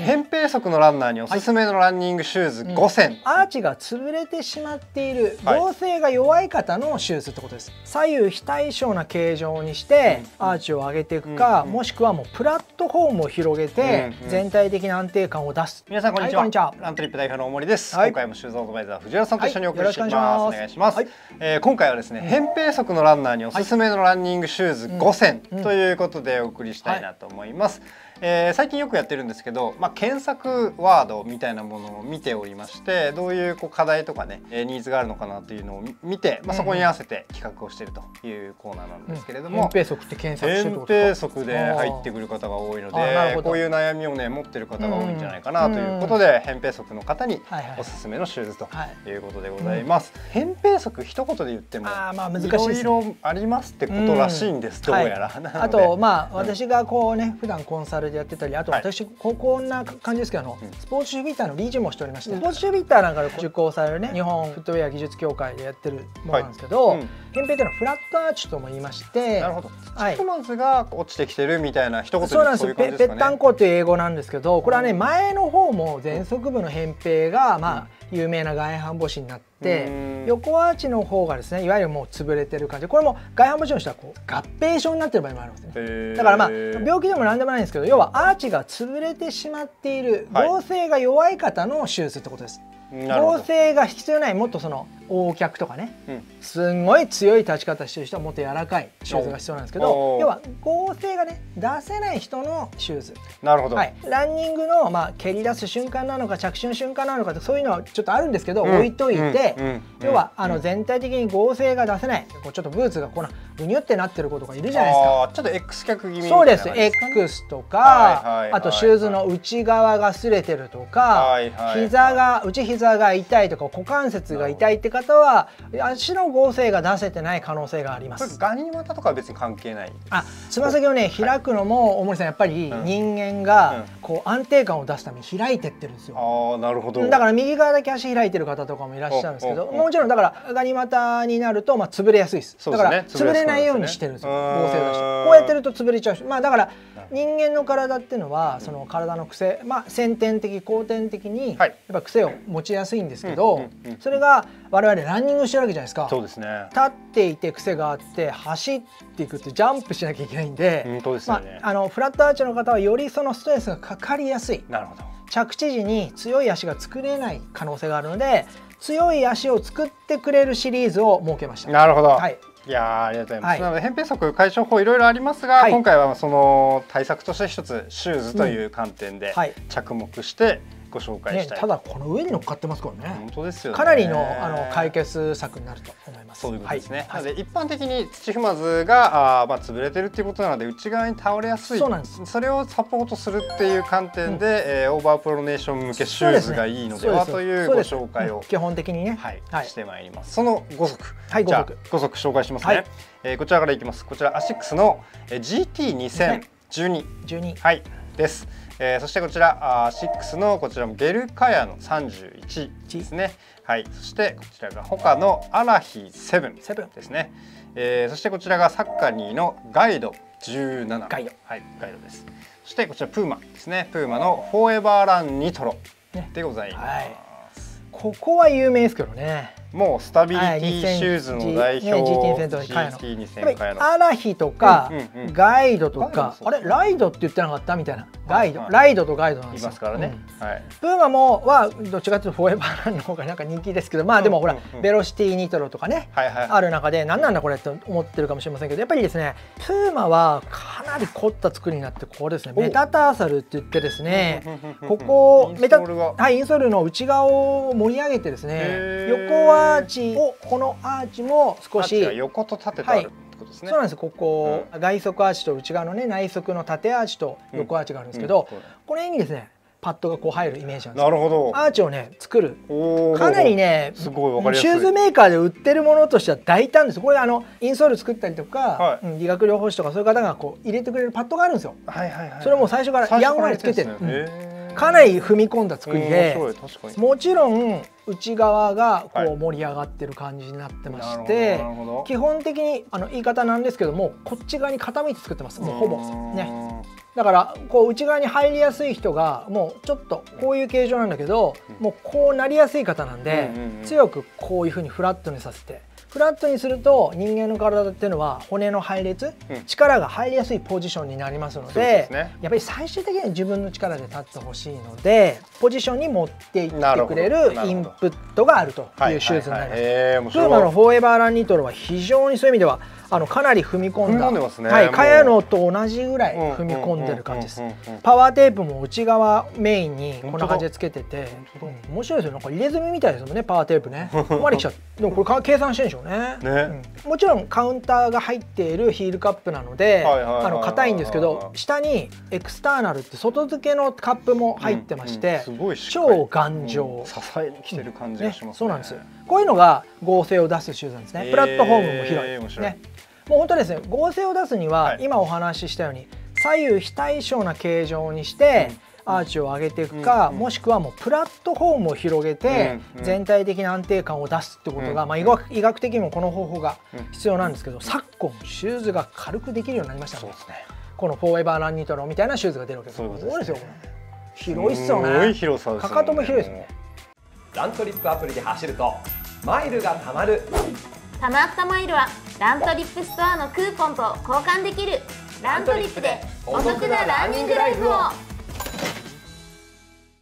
扁平足のランナーにおすすめのランニングシューズ5選、アーチが潰れてしまっている剛性が弱い方のシューズってことです。左右非対称な形状にしてアーチを上げていくか、もしくはもうプラットフォームを広げて全体的な安定感を出す。皆さんこんにちは,、ラントリップ代表の大森です、今回もシューズアドバイザー藤原さんと一緒にお送りします、お願いします、えー、今回はですね扁平足のランナーにおすすめのランニングシューズ5選ということでお送りしたいなと思います、えー、最近よくやってるんですけど、まあ、検索ワードみたいなものを見ておりましてどういうこう課題とかねニーズがあるのかなというのを見て、まあ、そこに合わせて企画をしているというコーナーなんですけれども、うん、扁平足って検索して扁平足で入ってくる方が多いのでこういう悩みをね持ってる方が多いんじゃないかなということで、扁平足の方におすすめのシューズとい。うことでございます。扁平足一言で言ってもあまあ難しいいろいろありますってことらしいんです、どうやら。あとまあ私がこうね普段コンサルでやってたりあと私私ここんな感じですけどあの、うん、スポーツシュービーターの理事もしておりまして、スポーツシュービーターなんかで受講されるね日本フットウェア技術協会でやってるものなんですけど、はいうん、扁平というのはフラットアーチとも言いましてなるほど。はい、ひとまずが落ちてきてるみたいな一言でそうなんです。よぺぺったんこっていう英語なんですけどこれはね前の方も前足部の扁平がまあ、有名な外反母趾になって横アーチの方がですねいわゆるもう潰れてる感じ。これも外反母趾の人はこう合併症になってる場合もあるんですねだからまあ病気でも何でもないんですけど要はアーチが潰れてしまっている合成が弱い方の手術ってことです。合成が必要ないもっとその横脚とかね、うん、すんごい強い立ち方してる人はもっと柔らかいシューズが必要なんですけど要は合成がね出せない人のシューズ。なるほど、はい、ランニングの、まあ、蹴り出す瞬間なのか着地の瞬間なのかそういうのはちょっとあるんですけど、うん、置いといて、うん、要はあの全体的に合成が出せないこうちょっとブーツがこんなうにゅってなってる子とかいるじゃないですか。ちょっと X 脚気味そうです。X とか、はいはい、あとシューズの内側が擦れてるとか、はいはい、膝が内膝が痛いとか股関節が痛いって方は足の合成が出せてない可能性があります。ガニ股とかは別に関係ない。あ、つま先をね開くのも大森さんやっぱり人間がこう安定感を出すために開いてってるんですよ。ああ、なるほど。だから右側だけ足開いてる方とかもいらっしゃるんですけど、もちろんだからガニ股になるとまあ潰れやすいです。だから潰れないようにしてるんですよ。合成を出して。こうやってると潰れちゃうし、まあだから人間の体っていうのはその体の癖、まあ先天的後天的にやっぱ癖を持ちやすいんですけど、それが我々ランニングしてるわけじゃないですか。そうですね。立っていて癖があって走っていくってジャンプしなきゃいけないんで本当でね、まあ、あのフラットアーチの方はよりそのストレスがかかりやすい。なるほど。着地時に強い足が作れない可能性があるので強い足を作ってくれるシリーズを設けました。なるほど、はい、いやありがとうございます。はい、なので扁平足解消法いろいろありますが、はい、今回はその対策として一つシューズという観点で着目して、ご紹介したい、ね、ただこの上に乗っかってますからね。本当ですよ、ね、かなりのあの解決策になると思います。そういうことですね、はい、なので一般的に土踏まずがあまあ潰れてるっていうことなので内側に倒れやすい。そうなんです。それをサポートするっていう観点で、うん、えー、オーバープロネーション向けシューズがいいのでは、ね、というご紹介を、うん、基本的にね。はい、はい、してまいります。その5足。はい5足。5足紹介しますね、はい、えー、こちらからいきます。こちらアシックスの GT2012 12はい。ですえー、そしてこちらあ6のこちらもゲルカヤの31ですね。はい、そしてこちらが他のアラヒ7ですね。えー、そしてこちらがサッカニーのガイド17ガイドはいガイドです。そしてこちらプーマですね。プーマのフォーエバーランニトロでございます。はい、ここは有名ですけどね。もうスタビリティシューズの代表、GT2000 の。アラヒとか、ガイドとかあれライドって言ってなかったみたいな。ガイド、ライドとガイドなんですよ。いますからね。はい。プーマもはどっちかというとフォーエバーランの方がなんか人気ですけど、まあでもほら、ベロシティニトロとかね、ある中で何なんだこれって思ってるかもしれませんけど、やっぱりですね、プーマはかなり凝った作りになってこれですね、メタターサルって言ってですね、ここメタ、はいインソールの内側を盛り上げてですね、横アーチをこのアーチも少し横と縦とある。そうなんですここ、うん、外側アーチと内側のね内側の縦アーチと横アーチがあるんですけど、うん。うん、この辺にですねパッドがこう入るイメージなんですなるほど。アーチをね作る。かなりねすごいわかりやすい。シューズメーカーで売ってるものとしては大胆ですこれあのインソール作ったりとか、はい、理学療法士とかそういう方がこう入れてくれるパッドがあるんですよ、はいはいはい、それも最初からやんわりつけてる、かなり踏み込んだ作りでもちろん内側がこう盛り上がってる感じになってまして、はい、基本的にあの言い方なんですけどもこっち側に傾いて作ってますもうほぼね。だからこう内側に入りやすい人がもうちょっとこういう形状なんだけど、もうこうなりやすい方なんで、強くこういうふうにフラットにさせてフラットにすると人間の体っていうのは骨の配列、うん、力が入りやすいポジションになりますので、ね、やっぱり最終的には自分の力で立ってほしいのでポジションに持っていってくれるインプットがあるというシューズになります。プーマのフォーエバーランニトロは非常にそういう意味ではあのかなり踏み込んだ、ね、はい、カヤノと同じぐらい踏み込んでる感じです。パワーテープも内側メインにこんな感じでつけてて、面白いですよ。なんか入れ墨みたいですもんね、パワーテープね。ここまで来ちゃでもこれ計算してるんでしょうね。ね。うん、もちろんカウンターが入っているヒールカップなので、あの硬いんですけど、下にエクスターナルって外付けのカップも入ってまして、うんうん、超頑丈、支えに来てる感じがします、ね。ね、そうなんです。こういうのが合成を出すシューズなんですね。プラットフォームも広い。ね。もう本当ですね合成を出すには、今お話ししたように左右非対称な形状にして、アーチを上げていくか、もしくはもうプラットフォームを広げて、全体的な安定感を出すってことが、まあ、医学医学的にもこの方法が必要なんですけど、昨今シューズが軽くできるようになりましたね。このフォーエバーランニトロみたいなシューズが出るわけです。そうですよ。広いっすよね。広さかかとも広いですね。ラントリップアプリで走るとマイルがたまる。たまったマイルはラントリップストアのクーポンと交換できるラントリップでお得なランニングライフを。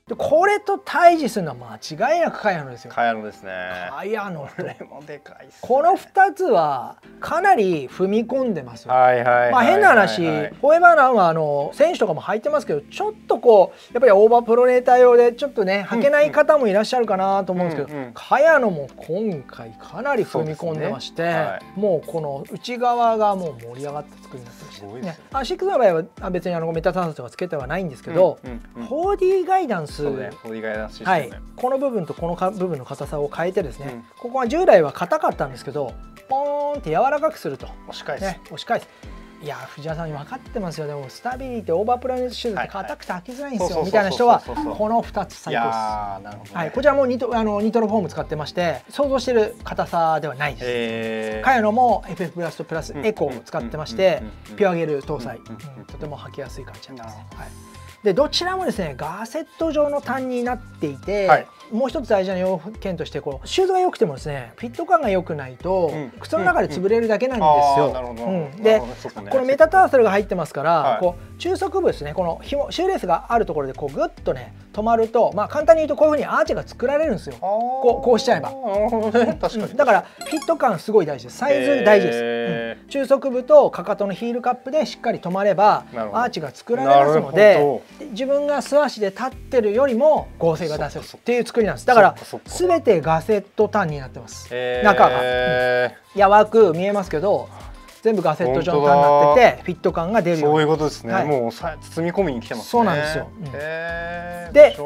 でこれと対峙するのは間違いなくカヤノですよ。カヤノですね。カヤノこれもでかい、ね、この二つはかなり踏み込んでますよ。はいはいまあ変な話、フォーエバーランはあの選手とかも履いてますけど、ちょっとこうやっぱりオーバープロネーター用でちょっとね履けない方もいらっしゃるかなと思うんですけど、うんうん、カヤノも今回かなり踏み込んでまして、ね。はい、もうこの内側がもう盛り上がった作りになってまして、ね、ね、アシックスの場合は別にあのメタ炭素とかつけてはないんですけど、うんうんうん、4D ガイダンスそうね 4D ガイダンスはい、この部分とこのか部分の硬さを変えてですね、うん、ここは従来は硬かったんですけどポーンって柔らかくすると。押し返す、ね、押し返す。いや藤原さん分かってますよでもスタビリティオーバープロネーションシューズって硬くて履きづらいんですよみたいな人はこの2つ最高です、ね、はい、こちらもニトあのニトロフォーム使ってまして想像してる硬さではないです。カヤノも FF プラスとプラスエコーを使ってましてピュアゲル搭載、うん、とても履きやすい感じになってます、はいでどちらもですねガセット状のタンになっていて、はい、もう一つ大事な要件としてこうシューズが良くてもですねフィット感が良くないと、うん、靴の中で潰れるだけなんですよ。で、このメタターサルが入ってますから、はい、こう中足部ですねこの紐シューレースがあるところでこうグッとね止まると、まあ、簡単に言うとこういうふうにアーチが作られるんですよ。こうこうしちゃえば、だからフィット感すごい大事です。サイズ大事です、うん、中足部とかかとのヒールカップでしっかり止まればアーチが作られますので自分が素足で立ってるよりも合成が出せるっていう作りなんです。だから全てガセットタンになってます。中が、うん、やわく見えますけど全部ガセット状態になっててフィット感が出るようそういうことですね、はい、もう包み込みに来てます、ね、そうなんですよ、うん、で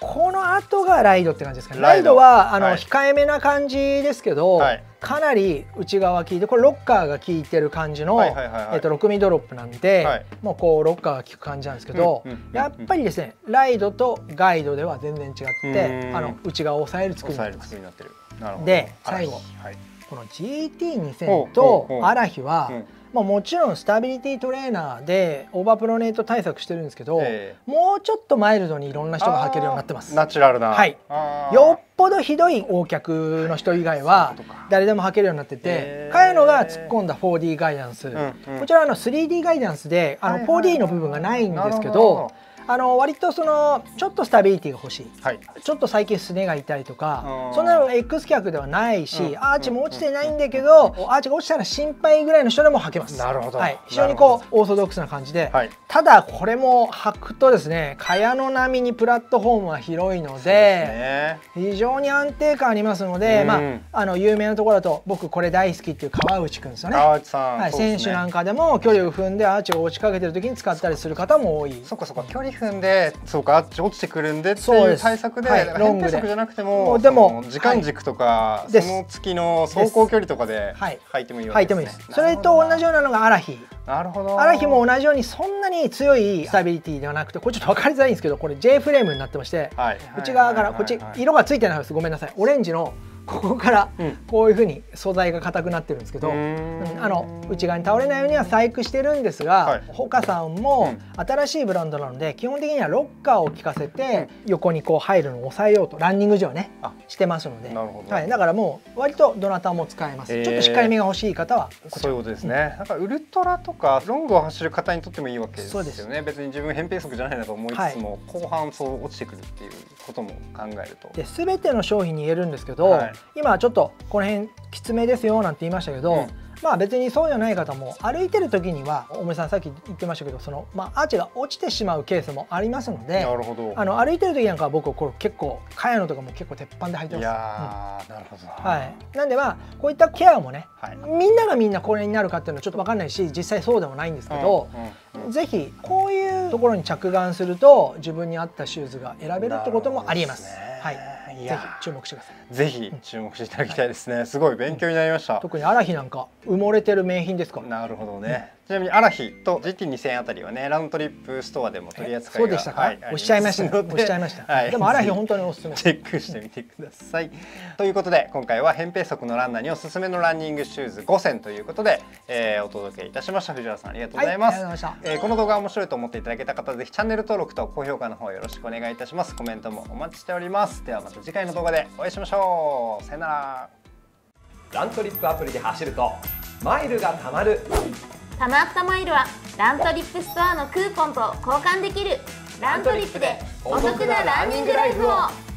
この後がライドって感じですかね。ライド。はあの、はい、控えめな感じですけど、はい、かなり内側効いてこれロッカーが効いてる感じの、えっと、6ミドロップなんで、はい、もうこうロッカーが効く感じなんですけど、うんうん、やっぱりですねライドとガイドでは全然違ってあの内側を抑える作りになってます。で最後、この GT2000 とアラヒは、まあ、もちろんスタビリティトレーナーでオーバープロネート対策してるんですけど、えー、もうちょっとマイルドにいろんな人が履けるようになってます。ナチュラルな、はい、よっぽどひどい横脚の人以外は誰でも履けるようになってて、えー、茅野が突っ込んだ 4D ガイダンス、うんうん、こちらはあの 3D ガイダンスであの 4D の部分がないんですけど。あの割とそのちょっとスタビリティが欲しい、はい、ちょっと最近すねが痛いとかそんなの X 脚ではないし、うん、アーチも落ちてないんだけど、うん、アーチが落ちたら心配ぐらいの人でも履けます。なるほど、はい、非常にこうオーソドックスな感じで、はい、ただこれも履くとですね蚊帳の並みにプラットフォームは広いので、ね、非常に安定感ありますので、うん、まああの有名なところだと僕これ大好きっていう川内くんですよね。川内さん、はい、選手なんかでも距離を踏んでアーチを落ちかけてる時に使ったりする方も多い。そっかそっか。距離分でそうかあっち落ちてくるんでっていう対策で、はい、ロングじゃなくてもでも時間軸とか、その月の走行距離とかで履いてもいいわけですね。それと同じようなのがアラヒ。なるほど。アラヒも同じようにそんなに強いスタビリティではなくて、これちょっと分かりづらいんですけど、これ J フレームになってまして、はい、内側からこっち色がついてないです。ごめんなさい。オレンジのここからこういうふうに素材が硬くなってるんですけど、うん、あの内側に倒れないようには細工してるんですが、はい、ホカさんも新しいブランドなので基本的にはロッカーを効かせて横にこう入るのを抑えようとランニング時はねしてますので、はい、だからもう割とどなたも使えます、えー、ちょっとしっかりめが欲しい方はそういうことですね、うん、なんかウルトラとかロングを走る方にとってもいいわけですよね。別に自分扁平足じゃないなと思いつつも、はい、後半そう落ちてくるっていうことも考えると。で全ての商品に言えるんですけど、はい、今ちょっとこの辺きつめですよなんて言いましたけど、うん、まあ別にそうじゃない方も歩いてる時には大森さんさっき言ってましたけどその、まあ、アーチが落ちてしまうケースもありますのでなるほど。あの歩いてる時なんかは僕これ結構茅野とかも結構鉄板で履いてます。いや、うん、なるほど、はい、なんでまあこういったケアもね、はい、みんながみんなこれになるかっていうのはちょっと分かんないし実際そうでもないんですけど、うんうん、ぜひこういうところに着眼すると自分に合ったシューズが選べるってこともありえます。すね、はいぜひ注目してください。ぜひ注目していただきたいですね、すごい勉強になりました、特にアラヒなんか埋もれてる名品ですかなるほどね、ちなみにアラヒと GT2000 あたりはねラントリップストアでも取り扱いそうでしたか、はい、おっしゃいました。おっしゃいました、はい、でもアラヒ本当におすすめ。チェックしてみてください。ということで今回は扁平足のランナーにおすすめのランニングシューズ5選ということで、えー、お届けいたしました。藤原さんありがとうございます、はい、えー、この動画面白いと思っていただけた方ぜひチャンネル登録と高評価の方よろしくお願いいたします。コメントもお待ちしております。ではまた次回の動画でお会いしましょう。さよなら。ラントリップアプリで走るとマイルがたまるたまったマイルはラントリップストアのクーポンと交換できるラントリップでお得なランニングライフを。